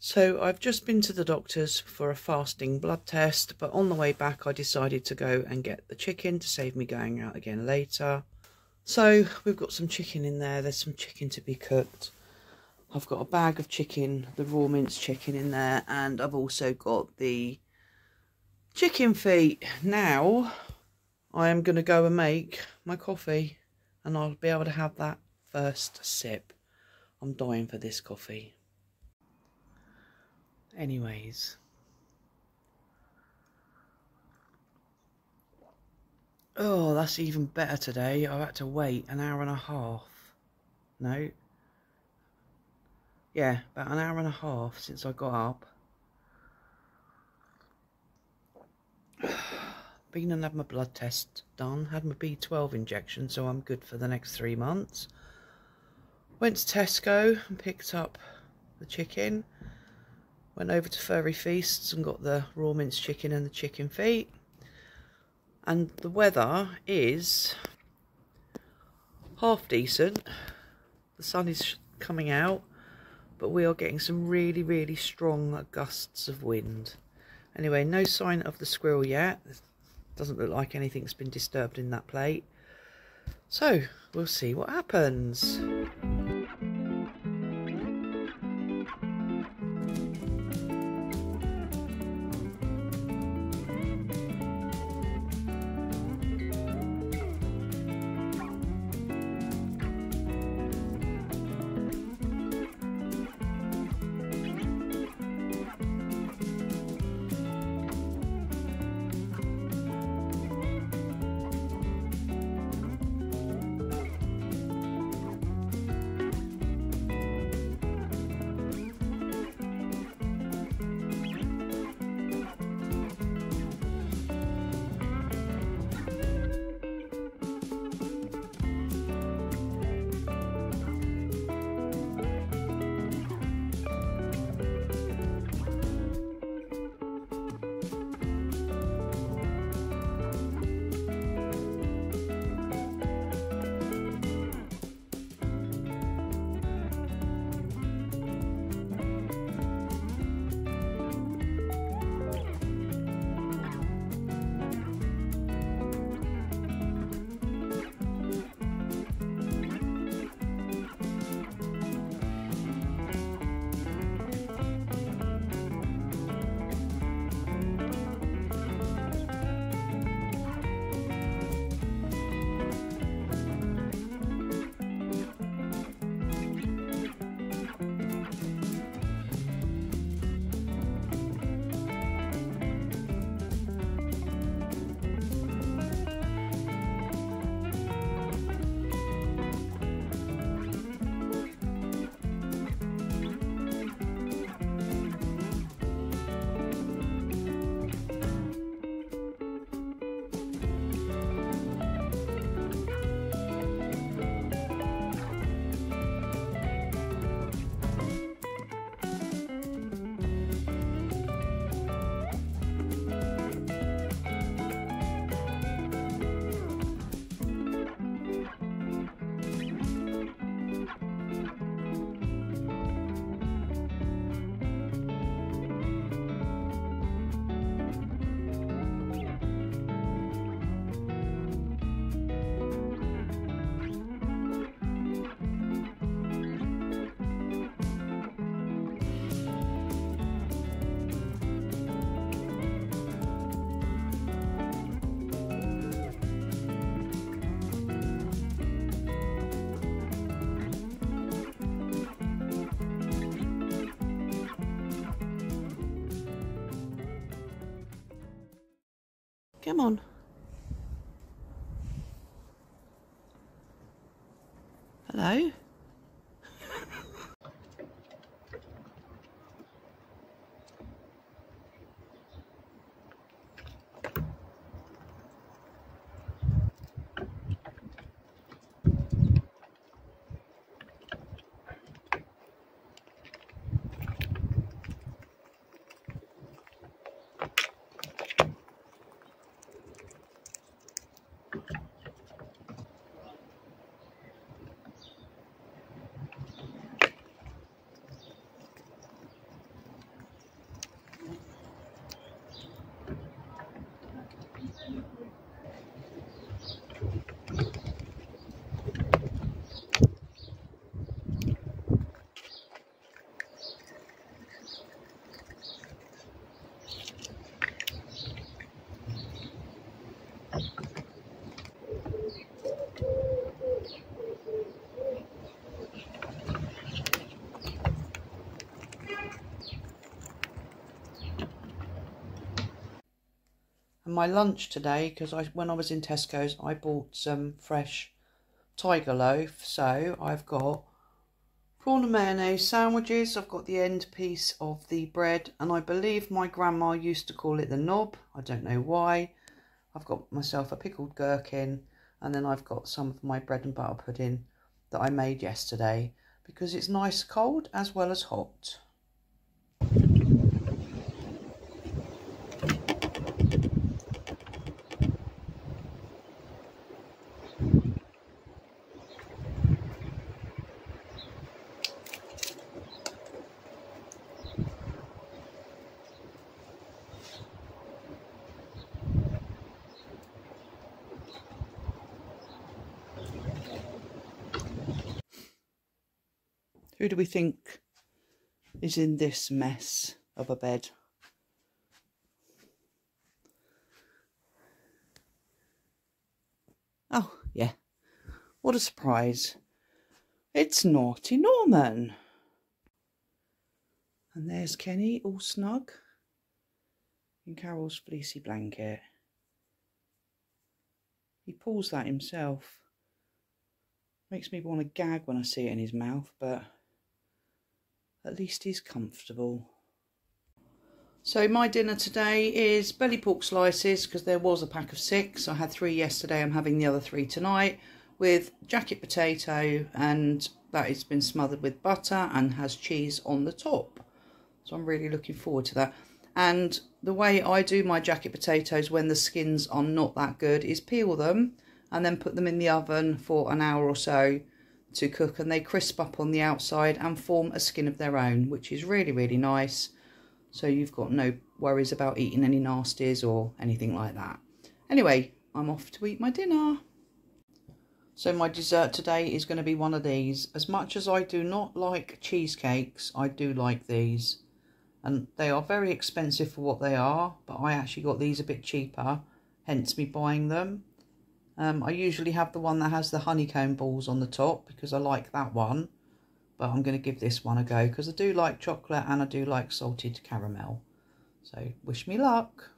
So I've just been to the doctor's for a fasting blood test, but on the way back I decided to go and get the chicken to save me going out again later. So we've got some chicken in there. There's some chicken to be cooked. I've got a bag of chicken, the raw minced chicken in there, and I've also got the chicken feet. Now I am going to go and make my coffee and I'll be able to have that first sip. I'm dying for this coffee. Anyways. Oh, that's even better today. I've had to wait an hour and a half. No. Yeah, about an hour and a half since I got up. Been and had my blood test done. Had my B12 injection, so I'm good for the next three months. Went to Tesco and picked up the chicken. Went over to Furry Feasts and got the raw minced chicken and the chicken feet and the weather is half decent. The sun is coming out, but we are getting some really, really strong gusts of wind. Anyway, no sign of the squirrel yet. Doesn't look like anything's been disturbed in that plate. So, we'll see what happens. Come on. Hello? And my lunch today, because I when I was in Tesco's, I bought some fresh tiger loaf. So I've got prawn and mayonnaise sandwiches. I've got the end piece of the bread, and I believe my grandma used to call it the knob. I don't know why. I've got myself a pickled gherkin, and then I've got some of my bread and butter pudding that I made yesterday because it's nice cold as well as hot. Who do we think is in this mess of a bed? Oh, yeah. What a surprise. It's Naughty Norman. And there's Kenny, all snug, in Carol's fleecy blanket. He pulls that himself. Makes me want to gag when I see it in his mouth, but at least he's comfortable. So my dinner today is belly pork slices because there was a pack of six. I had three yesterday. I'm having the other three tonight with jacket potato and that has been smothered with butter and has cheese on the top. So I'm really looking forward to that. And the way I do my jacket potatoes when the skins are not that good is peel them and then put them in the oven for an hour or so to cook and they crisp up on the outside and form a skin of their own which is really really nice. So you've got no worries about eating any nasties or anything like that. Anyway I'm off to eat my dinner. So my dessert today is going to be one of these. As much as I do not like cheesecakes I do like these. And they are very expensive for what they are but I actually got these a bit cheaper hence me buying them um, I usually have the one that has the honeycomb balls on the top because I like that one. But I'm going to give this one a go because I do like chocolate and I do like salted caramel. So wish me luck.